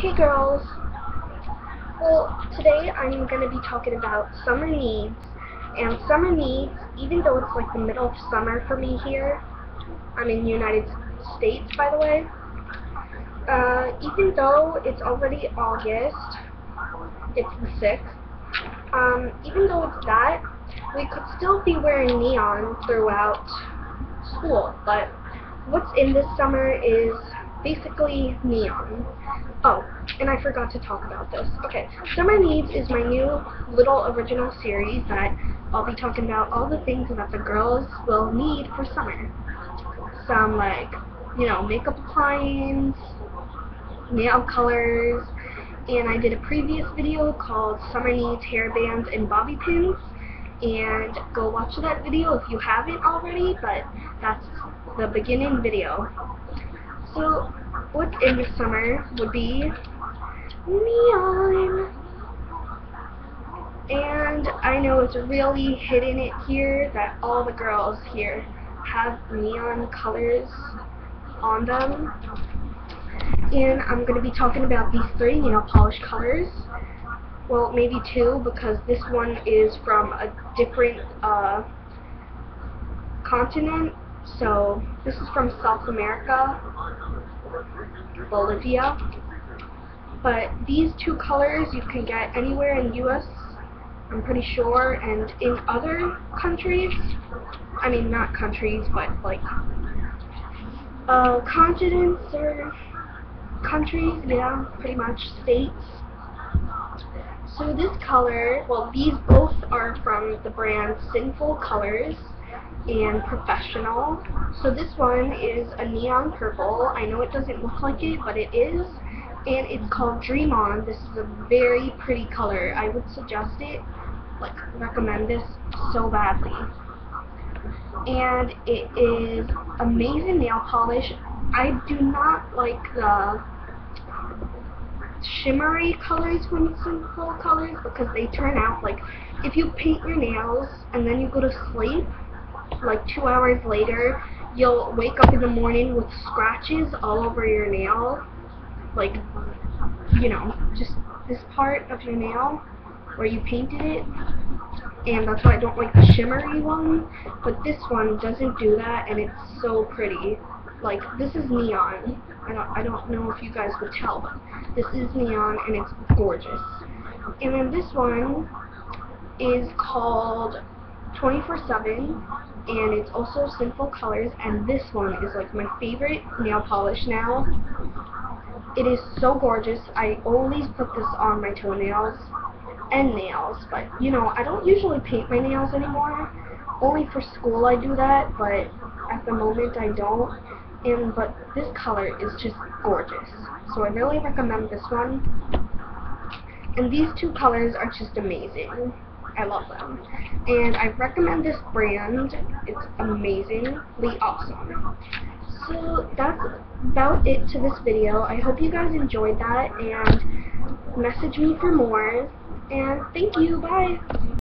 Hey girls! Well, today I'm going to be talking about summer needs. And summer needs, even though it's like the middle of summer for me here, I'm in the United States by the way, uh, even though it's already August, it's the 6th, um, even though it's that, we could still be wearing neon throughout school, but what's in this summer is basically neon. Oh, and I forgot to talk about this. Okay, Summer Needs is my new little original series that I'll be talking about all the things that the girls will need for summer. Some like, you know, makeup appliance, nail colors, and I did a previous video called Summer Needs Hair Bands and Bobby Pins, and go watch that video if you haven't already, but that's the beginning video. So, what's in the summer would be neon. And I know it's really hidden it here that all the girls here have neon colors on them. And I'm going to be talking about these three nail polish colors. Well, maybe two because this one is from a different uh, continent. So this is from South America Bolivia. But these two colors you can get anywhere in US, I'm pretty sure, and in other countries, I mean not countries, but like uh, continents or countries, yeah, pretty much states. So this color, well these both are from the brand Sinful Colors and Professional. So this one is a neon purple. I know it doesn't look like it, but it is. And it's called Dream On. This is a very pretty color. I would suggest it, like recommend this so badly. And it is amazing nail polish. I do not like the shimmery colors from full Colors because they turn out like if you paint your nails and then you go to sleep like two hours later, you'll wake up in the morning with scratches all over your nail. Like, you know, just this part of your nail where you painted it. And that's why I don't like the shimmery one. But this one doesn't do that, and it's so pretty. Like, this is neon. I don't, I don't know if you guys would tell, but this is neon, and it's gorgeous. And then this one is called 24-7 and it's also Sinful Colors and this one is like my favorite nail polish now. It is so gorgeous. I always put this on my toenails and nails but you know I don't usually paint my nails anymore. Only for school I do that but at the moment I don't and but this color is just gorgeous. So I really recommend this one. And these two colors are just amazing. I love them. And I recommend this brand. It's amazingly awesome. So that's about it to this video. I hope you guys enjoyed that and message me for more. And thank you. Bye.